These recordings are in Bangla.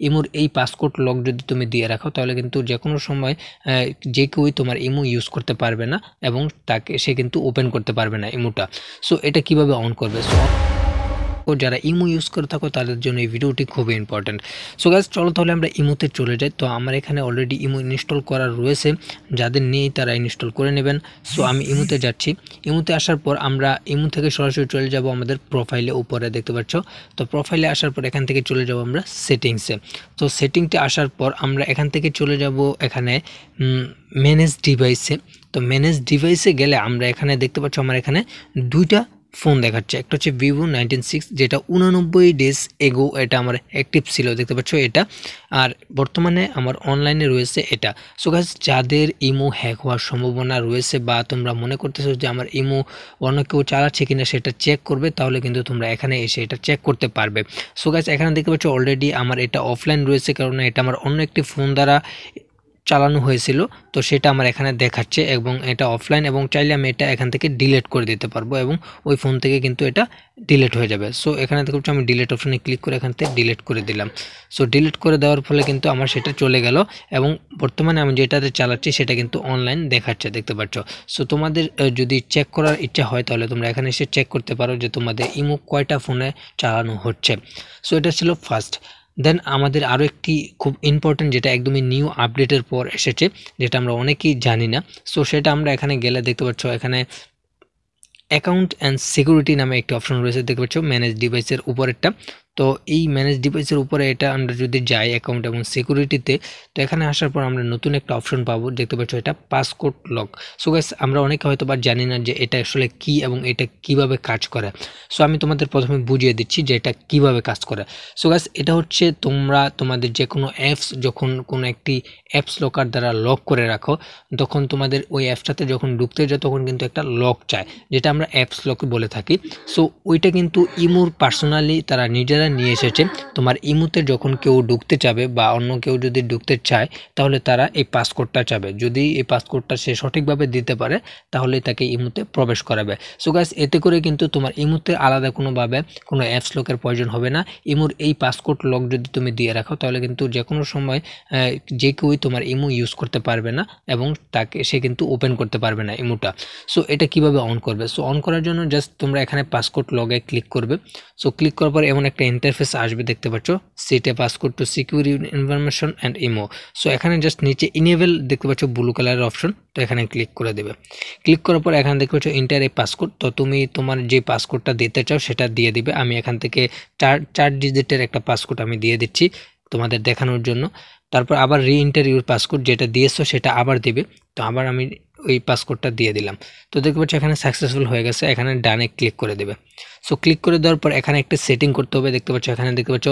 ইমোর এই পাসকোড লক যদি তুমি দিয়ে রাখো, তাহলে কিন্তু যে কোনো সময় যে কেউই তোমার ইমো ইউজ করতে পারবে না এবং তাকে, সে কিন্তু ওপেন করতে পারবে না ইমোটা। সো এটা কীভাবে অন করবে? সো ও যারা ইমো ইউজ করে থাকো, তাদের জন্য এই ভিডিওটি খুবই ইম্পর্ট্যান্ট সো গাছ চলো তাহলে আমরা ইমোতে চলে যাই। তো আমার এখানে অলরেডি ইমো ইনস্টল করা রয়েছে। যাদের নেই, তারা ইনস্টল করে নেবেন। সো আমি ইমোতে যাচ্ছি। ইমোতে আসার পর আমরা ইমো থেকে সরাসরি চলে যাব আমাদের প্রোফাইলে উপরে, দেখতে পাচ্ছ? তো প্রোফাইলে আসার পর এখান থেকে চলে যাব আমরা সেটিংসে তো সেটিংটা আসার পর আমরা এখান থেকে চলে যাব এখানে ম্যানেজ ডিভাইসে তো ম্যানেজ ডিভাইসে গেলে আমরা এখানে দেখতে পাচ্ছ, আমার এখানে দুইটা ফোন দেখাচ্ছে। একটা হচ্ছে ভিভো নাইনটিন সিক্স যেটা উনানব্বই ডেজ এগো এটা আমার অ্যাক্টিভ ছিল, দেখতে পাচ্ছ এটা। আর বর্তমানে আমার অনলাইনে রয়েছে এটা। সো গাছ যাদের ইমো হ্যাক হওয়ার সম্ভাবনা রয়েছে বা তোমরা মনে করতেছো যে আমার ইমো অন্য কেউ চালাচ্ছে কিনা সেটা চেক করবে, তাহলে কিন্তু তোমরা এখানে এসে এটা চেক করতে পারবে। সো গাছ এখানে দেখতে পাচ্ছ অলরেডি আমার এটা অফলাইন রয়েছে কারণ এটা আমার অন্য একটি ফোন দ্বারা চালানো হয়েছিল, তো সেটা আমার এখানে দেখাচ্ছে এবং এটা অফলাইন এবং চাইলে আমি এটা এখান থেকে ডিলেট করে দিতে পারব এবং ওই ফোন থেকে কিন্তু এটা ডিলেট হয়ে যাবে। সো এখানে দেখতে আমি ডিলেট অপশানে ক্লিক করে এখান থেকে ডিলেট করে দিলাম। সো ডিলেট করে দেওয়ার ফলে কিন্তু আমার সেটা চলে গেল এবং বর্তমানে আমি যেটাতে চালাচ্ছি সেটা কিন্তু অনলাইন দেখাচ্ছে, দেখতে পাচ্ছ। সো তোমাদের যদি চেক করার ইচ্ছা হয় তাহলে তোমরা এখানে এসে চেক করতে পারো যে তোমাদের ইমো কয়টা ফোনে চালানো হচ্ছে। সো এটা ছিল ফার্স্ট দেন আমাদের আরও একটি খুব ইম্পর্ট্যান্ট যেটা একদমই নিউ আপডেটের পর এসেছে, যেটা আমরা অনেকেই জানি না। সো সেটা আমরা এখানে গেলে দেখতে পাচ্ছ, এখানে অ্যাকাউন্ট অ্যান্ড সিকিউরিটি নামে একটি অপশন রয়েছে, দেখতে পাচ্ছ ম্যানেজ ডিভাইসের উপরেরটা। তো এই ম্যানেজ ডিভাইসের উপরে এটা আমরা যদি যাই অ্যাকাউন্ট এবং সিকিউরিটিতে তো এখানে আসার পর আমরা নতুন একটা অপশন পাবো, দেখতে পাচ্ছ এটা পাসকোড লক সো গাইস আমরা অনেকে হয়তো বা জানি না যে এটা আসলে কি এবং এটা কীভাবে কাজ করে। সো আমি তোমাদের প্রথমে বুঝিয়ে দিচ্ছি যে এটা কীভাবে কাজ করে। সো গাইস এটা হচ্ছে তোমরা তোমাদের যে কোনো অ্যাপস যখন কোনো একটি অ্যাপস লকার দ্বারা লক করে রাখো, তখন তোমাদের ওই অ্যাপসটাতে যখন ঢুকতে যায় তখন কিন্তু একটা লক চায়, যেটা আমরা অ্যাপস লক বলে থাকি। সো ওইটা কিন্তু ইমোর পার্সোনালি তারা নিজেরা নিয়ে এসেছে তোমার ইমুতে যখন কেউ ঢুকতে চাবে বা অন্য কেউ যদি ঢুকতে চায়, তাহলে তারা এই পাসকোডটা চাবে। যদি এই পাসকোডটা সে সঠিকভাবে দিতে পারে, তাহলে তাকে ইমুতে প্রবেশ করাবে। সো গাছ এতে করে কিন্তু তোমার ইমুতে আলাদা কোনোভাবে কোনো অ্যাপস লকের প্রয়োজন হবে না। ইমুর এই পাসকোড লক যদি তুমি দিয়ে রাখো, তাহলে কিন্তু যে কোনো সময় যে কেউই তোমার ইমু ইউজ করতে পারবে না এবং তাকে সে কিন্তু ওপেন করতে পারবে না ইমুটা সো এটা কীভাবে অন করবে? সো অন করার জন্য জাস্ট তোমরা এখানে পাসকোড লগে ক্লিক করবে। সো ক্লিক করার পর এমন একটা ইন্টারফেস আসবে, দেখতে পাচ্ছ? সিটে passcode to secure information and imo so এখানে জাস্ট নিচে ইনেবল দেখতে পাচ্ছ ব্লু কালারের অপশন তো এখানে ক্লিক করে দেবে। ক্লিক করার পর এখানে দেখতে পাচ্ছ ইন্টার এই পাসকোড তো তুমি তোমার যে পাসকোডটা দিতে চাও, সেটা দিয়ে দিবে। আমি এখান থেকে চার চার ডিজিটের একটা পাসকোড আমি দিয়ে দিচ্ছি তোমাদের দেখানোর জন্য। তারপর আবার রি ইন্টার ইউর পাসকোড যেটা দিয়েছ, সেটা আবার দিবে। তো আবার আমি ওই পাসকোডটা দিয়ে দিলাম। তো দেখতে পাচ্ছি এখানে সাকসেসফুল হয়ে গেছে, এখানে ডানে ক্লিক করে দেবে। সো ক্লিক করে দেওয়ার পর এখানে একটা সেটিং করতে হবে। দেখতে পাচ্ছ, এখানে দেখতে পাচ্ছ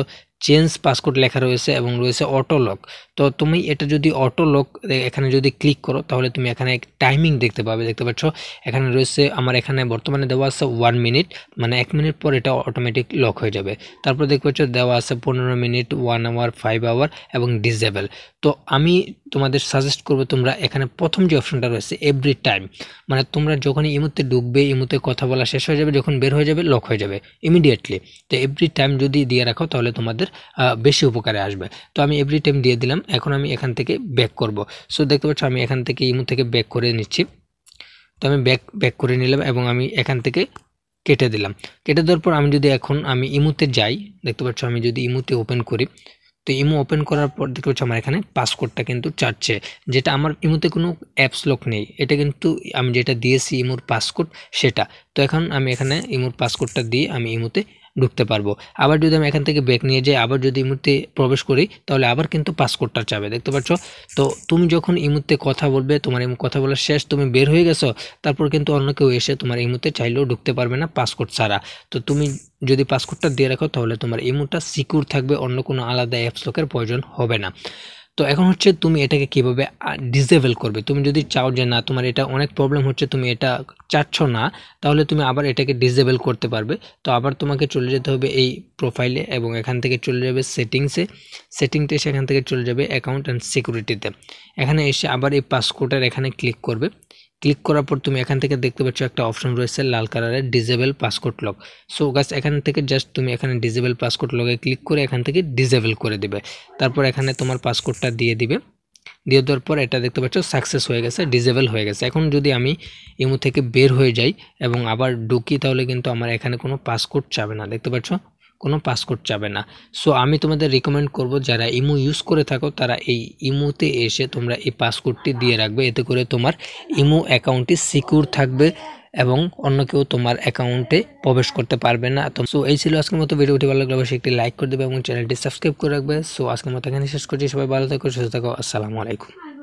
চেঞ্জ পাসকোড লেখা রয়েছে এবং রয়েছে অটো লক তো তুমি এটা যদি অটো লক এখানে যদি ক্লিক করো, তাহলে তুমি এখানে টাইমিং দেখতে পাবে। দেখতে পাচ্ছ? এখানে রয়েছে, আমার এখানে বর্তমানে দেওয়া আছে ওয়ান মিনিট মানে এক মিনিট পর এটা অটোমেটিক লক হয়ে যাবে। তারপর দেখতে পাচ্ছ, দেওয়া আছে পনেরো minute one hour five hour এবং ডিসেবল তো আমি তোমাদের সাজেস্ট করব, তোমরা এখানে প্রথম যে অপশনটা রয়েছে এভরি টাইম মানে তোমরা যখনই ইমুতে ঢুকবে ইমুতে কথা বলা শেষ হয়ে যাবে, যখন বের হয়ে যাবে লক হয়ে যাবে ইমিডিয়েটলি তো এভরি টাইম যদি দিয়ে রাখো, তাহলে তোমাদের বেশি উপকারে আসবে। তো আমি এভরি টাইম দিয়ে দিলাম, এখন আমি এখান থেকে ব্যাক করব। সো দেখতে পাচ্ছ আমি এখান থেকে ইমু থেকে ব্যাক করে নিচ্ছি। তো আমি ব্যাক ব্যাক করে নিলাম এবং আমি এখান থেকে কেটে দিলাম। কেটে দেওয়ার পর আমি যদি এখন আমি ইমুতে যাই, দেখতে পাচ্ছ আমি যদি ইমুতে ওপেন করি, তো ইমো ওপেন করার পর দেখতে পাচ্ছ আমার এখানে পাসকোডটা কিন্তু চাচ্ছে যেটা আমার ইমোতে কোনো অ্যাপস লক নেই। এটা কিন্তু আমি যেটা দিয়েছি ইমোর পাসকোড সেটা। তো এখন আমি এখানে ইমোর পাসকোডটা দিয়ে আমি ইমোতে ঢুকতে পারব। আবার যদি আমি এখান থেকে ব্যাক নিয়ে যাই, আবার যদি ইমুতে প্রবেশ করি, তাহলে আবার কিন্তু পাসকোডটা চাবে, দেখতে পাচ্ছ? তো তুমি যখন ইমুতে কথা বলবে, তোমার ইমু কথা বলার শেষ, তুমি বের হয়ে গেছো, তারপর কিন্তু অন্য কেউ এসে তোমার ইমুতে চাইলেও ঢুকতে পারবে না পাসকোড ছাড়া। তো তুমি যদি পাসকোডটা দিয়ে রাখো, তাহলে তোমার ইমুটা সিকিউর থাকবে, অন্য কোনো আলাদা অ্যাপস লোকের প্রয়োজন হবে না। তো এখন হচ্ছে তুমি এটাকে কীভাবে ডিসেবল করবে? তুমি যদি চাও যে না, তোমার এটা অনেক প্রবলেম হচ্ছে, তুমি এটা চাচ্ছ না, তাহলে তুমি আবার এটাকে ডিসেবল করতে পারবে। তো আবার তোমাকে চলে যেতে হবে এই প্রোফাইলে এবং এখান থেকে চলে যাবে সেটিংসে সেটিংতে এসে এখান থেকে চলে যাবে অ্যাকাউন্ট অ্যান্ড সিকিউরিটিতে এখানে এসে আবার এই পাসকোডের এখানে ক্লিক করবে। ক্লিক করার পর তুমি এখান থেকে দেখতে পাচ্ছ একটা অপশন রয়েছে লাল কালারের ডিজেবল পাসকোড লক। সো গাছ এখান থেকে জাস্ট তুমি এখানে ডিজেবল পাসকোড লগে ক্লিক করে এখান থেকে ডিজেবল করে দিবে। তারপর এখানে তোমার পাসকোডটা দিয়ে দিবে। দিয়ে দেওয়ার পর এটা দেখতে পাচ্ছ সাকসেস হয়ে গেছে ডিজেবল হয়ে গেছে। এখন যদি আমি ইমো থেকে বের হয়ে যাই এবং আবার ঢুকি, তাহলে কিন্তু আমার এখানে কোনো পাসকোড চাবে না। দেখতে পাচ্ছ? কোনো পাসকোড চাবে না। সো আমি তোমাদের রিকমেন্ড করব যারা ইমো ইউজ করে থাকো, তারা এই ইমোতে এসে তোমরা এই পাসকোডটি দিয়ে রাখবে। এতে করে তোমার ইমো অ্যাকাউন্টটি সিকিউর থাকবে এবং অন্য কেউ তোমার অ্যাকাউন্টে প্রবেশ করতে পারবে না। তো সো এই ছিল আজকের মতো। ভিডিওটি ভালো লাগলে অবশ্যই একটি লাইক করে দেবে এবং চ্যানেলটি সাবস্ক্রাইব করে রাখবে। সো আজকের মতো এখানে শেষ করছি। সবাই ভালো থাকো, সুস্থ থাকো। আসসালামু আলাইকুম।